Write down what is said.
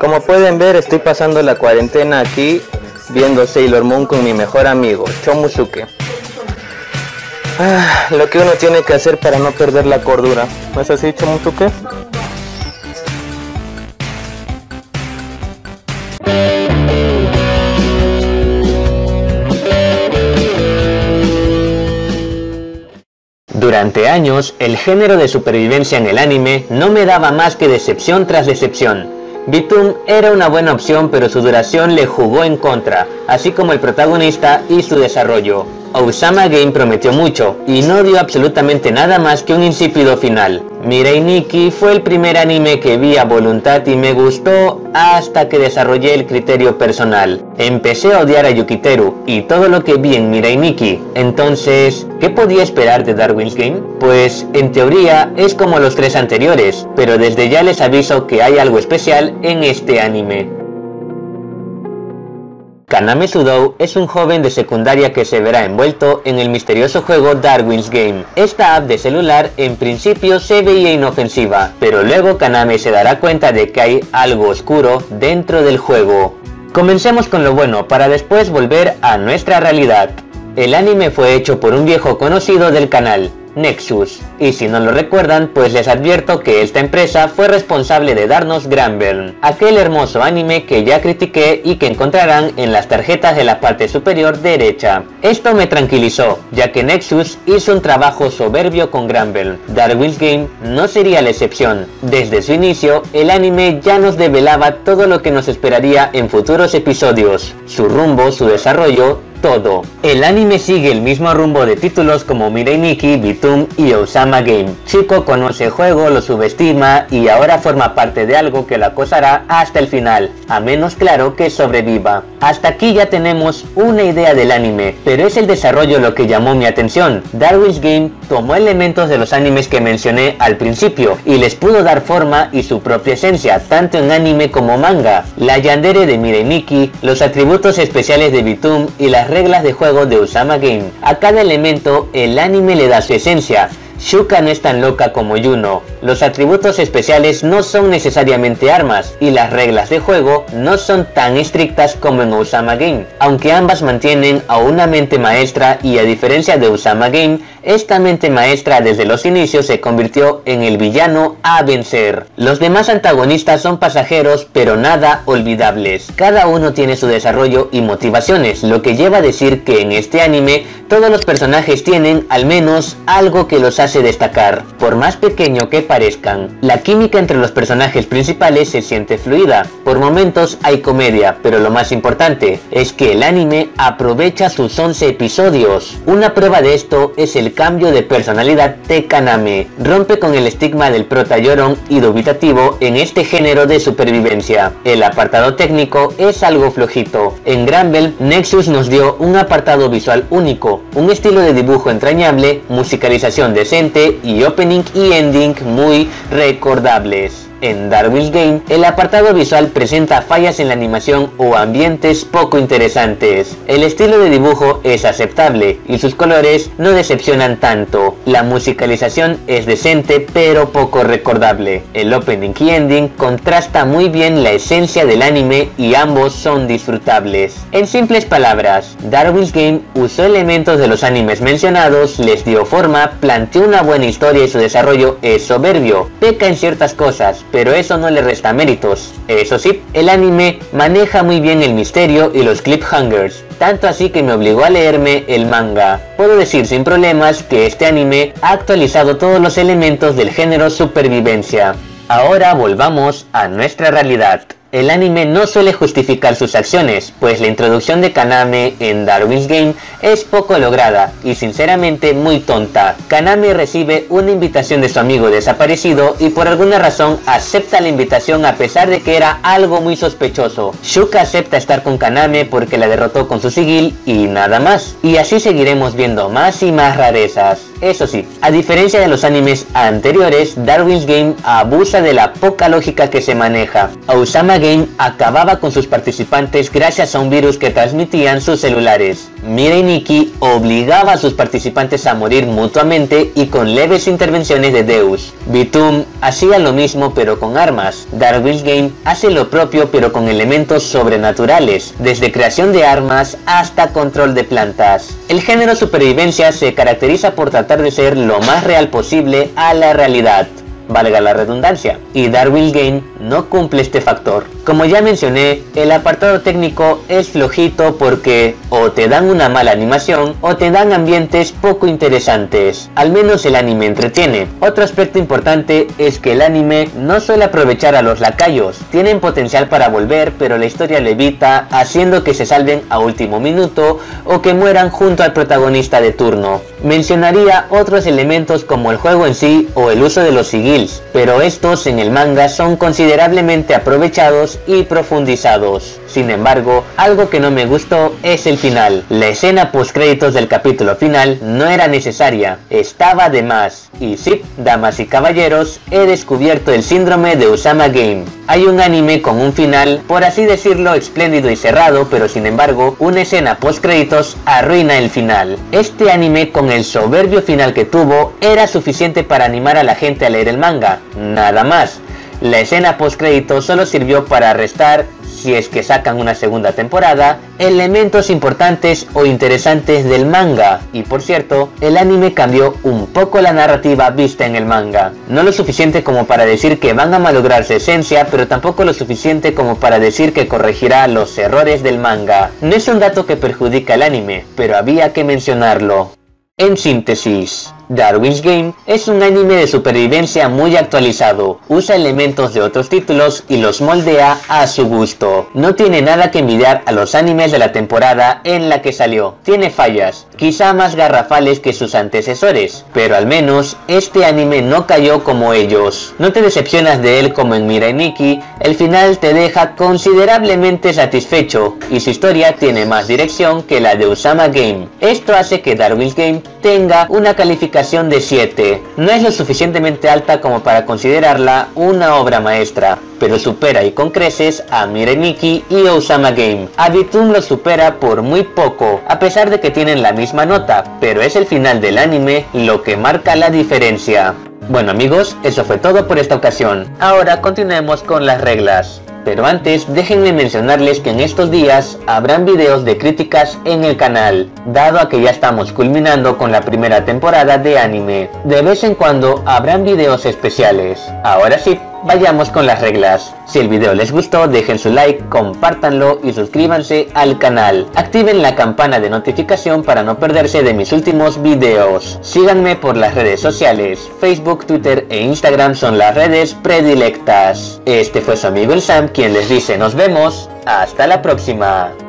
Como pueden ver estoy pasando la cuarentena aquí viendo Sailor Moon con mi mejor amigo, Chomusuke. Ah, lo que uno tiene que hacer para no perder la cordura. ¿No es así, Chomusuke? Durante años, el género de supervivencia en el anime no me daba más que decepción tras decepción. Bitum era una buena opción pero su duración le jugó en contra, así como el protagonista y su desarrollo. Osama Game prometió mucho y no dio absolutamente nada más que un insípido final. Mirai Nikki fue el primer anime que vi a voluntad y me gustó hasta que desarrollé el criterio personal. Empecé a odiar a Yukiteru y todo lo que vi en Mirai Nikki. Entonces, ¿qué podía esperar de Darwin's Game? Pues en teoría es como los tres anteriores, pero desde ya les aviso que hay algo especial en este anime. Kaname Sudou es un joven de secundaria que se verá envuelto en el misterioso juego Darwin's Game. Esta app de celular en principio se veía inofensiva, pero luego Kaname se dará cuenta de que hay algo oscuro dentro del juego. Comencemos con lo bueno para después volver a nuestra realidad. El anime fue hecho por un viejo conocido del canal, Nexus. Y si no lo recuerdan, pues les advierto que esta empresa fue responsable de darnos Granbern, aquel hermoso anime que ya critiqué y que encontrarán en las tarjetas de la parte superior derecha. Esto me tranquilizó, ya que Nexus hizo un trabajo soberbio con Granbell. Darwin's Game no sería la excepción. Desde su inicio, el anime ya nos develaba todo lo que nos esperaría en futuros episodios, su rumbo, su desarrollo, todo. El anime sigue el mismo rumbo de títulos como Mirai Nikki, Bitum y Osama Game. Chico conoce el juego, lo subestima y ahora forma parte de algo que lo acosará hasta el final, a menos claro que sobreviva. Hasta aquí ya tenemos una idea del anime, pero es el desarrollo lo que llamó mi atención. Darwin's Game tomó elementos de los animes que mencioné al principio y les pudo dar forma y su propia esencia, tanto en anime como manga. La yandere de Mirai Nikki, los atributos especiales de Bitum y las reglas de juego de Usama Game. A cada elemento el anime le da su esencia. Shuka no es tan loca como Yuno, los atributos especiales no son necesariamente armas y las reglas de juego no son tan estrictas como en Usama Game, aunque ambas mantienen a una mente maestra y a diferencia de Usama Game, esta mente maestra desde los inicios se convirtió en el villano a vencer. Los demás antagonistas son pasajeros pero nada olvidables. Cada uno tiene su desarrollo y motivaciones, lo que lleva a decir que en este anime todos los personajes tienen al menos algo que los hace destacar, por más pequeño que parezcan. La química entre los personajes principales se siente fluida, por momentos hay comedia, pero lo más importante es que el anime aprovecha sus 11 episodios. Una prueba de esto es el cambio de personalidad de Kaname, rompe con el estigma del prota llorón y dubitativo en este género de supervivencia. El apartado técnico es algo flojito. En Granbell, Nexus nos dio un apartado visual único, un estilo de dibujo entrañable, musicalización decente y opening y ending muy recordables. En Darwin's Game, el apartado visual presenta fallas en la animación o ambientes poco interesantes. El estilo de dibujo es aceptable y sus colores no decepcionan tanto. La musicalización es decente pero poco recordable. El opening y ending contrasta muy bien la esencia del anime y ambos son disfrutables. En simples palabras, Darwin's Game usó elementos de los animes mencionados, les dio forma, planteó una buena historia y su desarrollo es soberbio. Peca en ciertas cosas, pero eso no le resta méritos. Eso sí, el anime maneja muy bien el misterio y los cliffhangers, tanto así que me obligó a leerme el manga. Puedo decir sin problemas que este anime ha actualizado todos los elementos del género supervivencia. Ahora volvamos a nuestra realidad. El anime no suele justificar sus acciones, pues la introducción de Kaname en Darwin's Game es poco lograda y sinceramente muy tonta. Kaname recibe una invitación de su amigo desaparecido y por alguna razón acepta la invitación a pesar de que era algo muy sospechoso. Shuka acepta estar con Kaname porque la derrotó con su sigil y nada más. Y así seguiremos viendo más y más rarezas. Eso sí, a diferencia de los animes anteriores, Darwin's Game abusa de la poca lógica que se maneja. Osama Game acababa con sus participantes gracias a un virus que transmitían sus celulares. Mira Nikki obligaba a sus participantes a morir mutuamente y con leves intervenciones de Deus. Bitum hacía lo mismo pero con armas. Darwin's Game hace lo propio pero con elementos sobrenaturales, desde creación de armas hasta control de plantas. El género supervivencia se caracteriza por tratar de ser lo más real posible a la realidad valga la redundancia, y Darwin Game no cumple este factor. Como ya mencioné, el apartado técnico es flojito porque o te dan una mala animación o te dan ambientes poco interesantes. Al menos el anime entretiene. Otro aspecto importante es que el anime no suele aprovechar a los lacayos. Tienen potencial para volver, pero la historia le evita haciendo que se salven a último minuto o que mueran junto al protagonista de turno. Mencionaría otros elementos como el juego en sí o el uso de los sigils, pero estos en el manga son considerablemente aprovechados y profundizados. Sin embargo, algo que no me gustó es el final. La escena post créditos del capítulo final no era necesaria, estaba de más. Y sí, damas y caballeros, he descubierto el síndrome de Usama Game. Hay un anime con un final, por así decirlo, espléndido y cerrado, pero sin embargo, una escena post créditos arruina el final. Este anime con el soberbio final que tuvo era suficiente para animar a la gente a leer el manga, nada más. La escena post crédito solo sirvió para restar, si es que sacan una segunda temporada, elementos importantes o interesantes del manga. Y por cierto, el anime cambió un poco la narrativa vista en el manga. No lo suficiente como para decir que van a malograr su esencia, pero tampoco lo suficiente como para decir que corregirá los errores del manga. No es un dato que perjudica el anime, pero había que mencionarlo. En síntesis, Darwin's Game es un anime de supervivencia muy actualizado, usa elementos de otros títulos y los moldea a su gusto. No tiene nada que envidiar a los animes de la temporada en la que salió. Tiene fallas, quizá más garrafales que sus antecesores, pero al menos este anime no cayó como ellos. No te decepcionas de él como en Mirai Nikki, el final te deja considerablemente satisfecho y su historia tiene más dirección que la de Usama Game. Esto hace que Darwin's Game tenga una calificación de 7. No es lo suficientemente alta como para considerarla una obra maestra, pero supera y con creces a Mireniki y Osama Game. Abitum lo supera por muy poco, a pesar de que tienen la misma nota, pero es el final del anime lo que marca la diferencia. Bueno amigos, eso fue todo por esta ocasión. Ahora continuemos con las reglas. Pero antes, déjenme mencionarles que en estos días habrán videos de críticas en el canal, dado a que ya estamos culminando con la primera temporada de anime. De vez en cuando habrán videos especiales. Ahora sí, vayamos con las reglas. Si el video les gustó, dejen su like, compártanlo y suscríbanse al canal. Activen la campana de notificación para no perderse de mis últimos videos. Síganme por las redes sociales. Facebook, Twitter e Instagram son las redes predilectas. Este fue su amigo el Sam quien les dice nos vemos. Hasta la próxima.